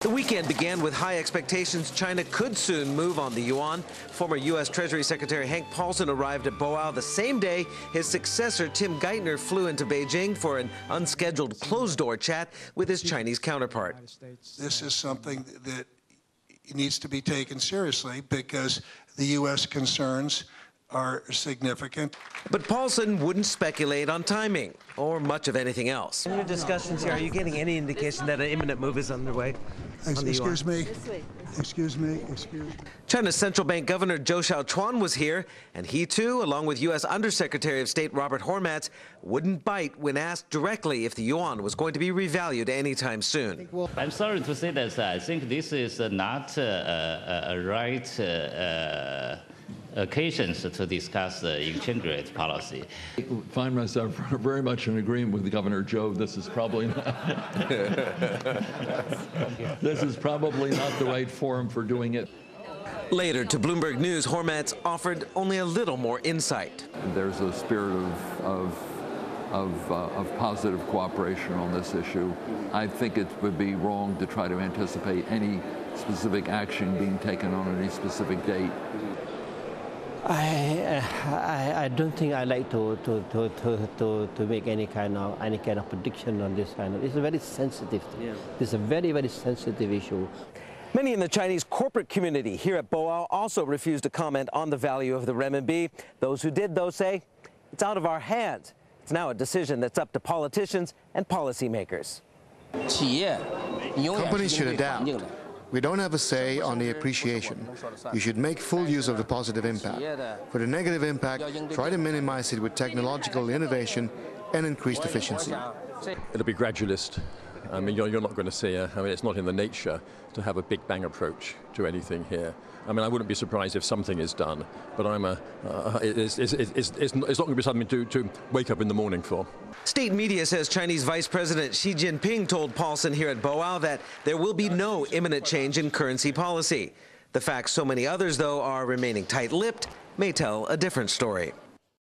The weekend began with high expectations China could soon move on the yuan. Former U.S. Treasury Secretary Hank Paulson arrived at Boao the same day his successor Tim Geithner flew into Beijing for an unscheduled closed-door chat with his Chinese counterpart. This is something that needs to be taken seriously because the U.S. concerns are significant. But Paulson wouldn't speculate on timing or much of anything else. In your discussions here, are you getting any indication that an imminent move is underway? Excuse me. Excuse me. Excuse me. China's central bank governor Zhou Xiaochuan was here, and he too, along with U.S. Undersecretary of State Robert Hormats, wouldn't bite when asked directly if the yuan was going to be revalued anytime soon. I'm sorry to say that I think this is not uh, a, a right uh, uh, occasions to discuss the exchange rate policy. I find myself very much in agreement with Governor Zhou. This is probably not, this is probably not the right forum for doing it. Later to Bloomberg News, Hormats offered only a little more insight. There's a spirit of, of, of, uh, of positive cooperation on this issue. I think it would be wrong to try to anticipate any specific action being taken on any specific date. I, I, I don't think I like to, to, to, to, to, to make any kind of any kind of prediction on this kind of. It's a very sensitive. Yeah. It's a very very sensitive issue. Many in the Chinese corporate community here at Boao also refused to comment on the value of the renminbi. Those who did, though, say it's out of our hands. It's now a decision that's up to politicians and policymakers. Companies should adapt. We don't have a say on the appreciation. You should make full use of the positive impact. For the negative impact, try to minimize it with technological innovation and increased efficiency. It'll be gradualist. I mean, you're, you're not going to see, a, I mean, it's not in the nature to have a big bang approach to anything here. I mean, I wouldn't be surprised if something is done, but I'm a, uh, it's, it's, it's, it's, it's not going to be something to, to wake up in the morning for. State media says Chinese Vice President Xi Jinping told Paulson here at Boao that there will be no imminent change in currency policy. The fact so many others, though, are remaining tight-lipped may tell a different story.